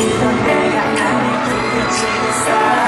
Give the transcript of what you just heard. can't Inside